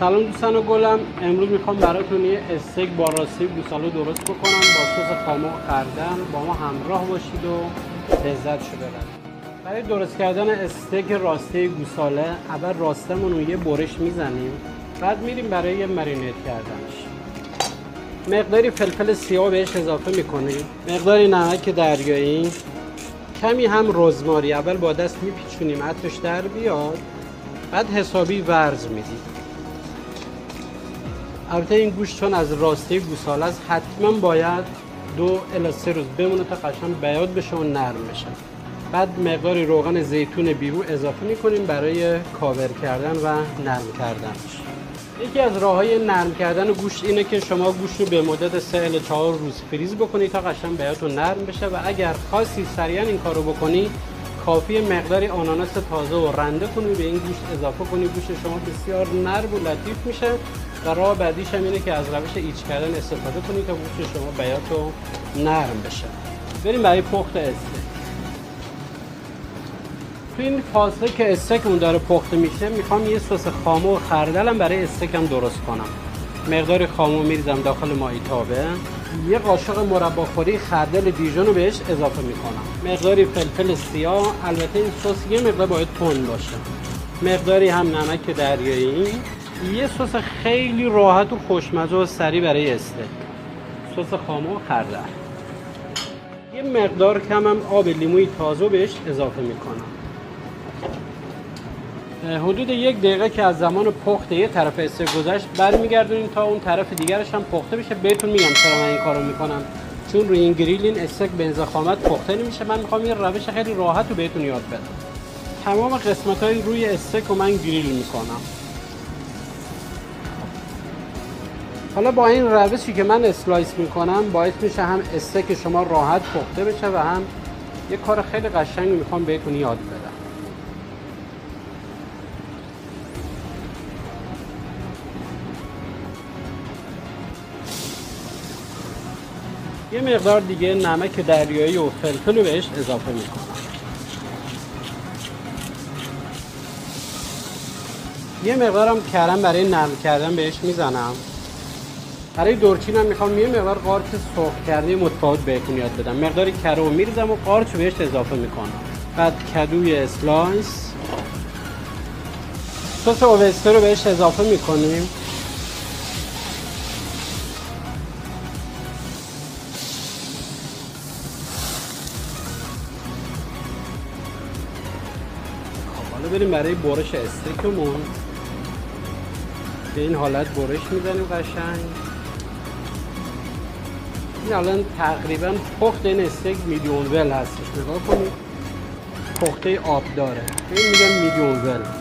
سلام دوستان گلم. امروز می‌خوام براتون یه استیک با راستی گوساله درست بکنم. با سس خامق خردل با ما همراه باشید و لذت شده ببرید. برای درست کردن استیک راسته گوساله اول راستمون رو یه برش می‌زنیم. بعد میریم برای یه مرینیت کردنش. مقداری فلفل سیاه بهش اضافه می‌کنیم. مقداری نمک دریایی. کمی هم رزماری. اول با دست میپیچونیم. عطرش در بیاد. بعد حسابی ورز میدیم. البته این گوشت چون از راسته گوساله است حتما باید دو الی سه روز بمونه تا قشنگ بیاد بشه و نرم بشه. بعد مقداری روغن زیتون بیرو اضافه می‌کنیم برای کاور کردن و نرم کردنش یکی از راه های نرم کردن گوشت اینه که شما گوشت رو به مدت 3 الی 4 روز فریز بکنید تا قشنگ بیاد و نرم بشه و اگر خاصی سریعا این کارو بکنی کافیه مقداری آناناس تازه و رنده کنید به این گوشت اضافه کنید. گوشت شما بسیار نرم و لطیف میشه. و راه بعدیش هم اینه که از روش ایچ کردن استفاده کنید تا گوشت شما بیات و نرم بشه. بریم برای پخت استیک تو این فاصله که استیکمون داره پخته میشه می‌خوام یه سس خامه و خردلم برای استیکم درست کنم. مقدار خامه میریزم داخل ماهیتابه یه قاشق مرباخوری خردل دیژون رو بهش اضافه می‌کنم. مقداری فلفل سیاه البته این سس یه مقدار باید تند باشه. مقداری هم نمک دریایی. یه سس خیلی راحت و خوشمزه و سریع برای استیک سس خامه و خردل. یه مقدار کم هم آب لیموی تازه بهش اضافه می‌کنم. حدود یک دقیقه که از زمان پخت یه طرف استیک گذشت برمیگردونیم تا اون طرف دیگرش هم پخته بشه. بهتون میگم چرا من این کارو می‌کنم. چون روی این گریل این استیک به ضخامت پخته نمیشه. من می‌خوام یه روش خیلی راحت رو بهتون یاد بدم. تمام قسمت های روی استیک رو من گریل می‌کنم. حالا با این روشی که من slice می‌کنم باعث میشه هم استیک شما راحت پخته بشه و هم یه کار خیلی قشنگی می‌خوام بهتون یاد بدم. یه مقدار دیگه نمک دریایی و فلفل رو بهش اضافه می‌کنم. یه مقدارم کره برای نرم کردن بهش می‌زنم. برای دورچین هم می‌خوام یه مقدار قارچ سرخ کرده متفاوت بهتون یاد بدم. مقداری کره رو میریزم و قارچ بهش اضافه می‌کنم. بعد کدوی slice. سس oyster رو بهش اضافه می‌کنیم. بریم برای برش استیکمون. به این حالت برش می‌زنیم قشنگ. این الان تقریبا پخت این استیک میدیون ول هستش. نگاه کنید. پخته آب داره. این میگم میدیون ول.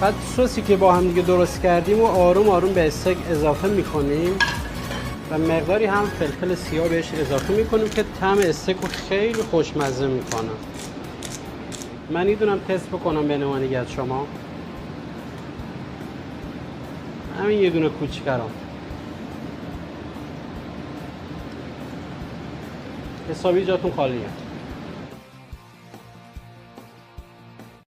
بعد سوسی که با هم دیگه درست کردیم و آروم آروم به استیک اضافه می‌کنیم. و مقداری هم فلفل سیاه بهش اضافه می‌کنیم که طعم استیک رو خیلی خوشمزه می‌کنه. من می‌دونم تست بکنم به نمانگی از شما. همین یه دونه کوچیکرام. حسابی جاتون خالیه.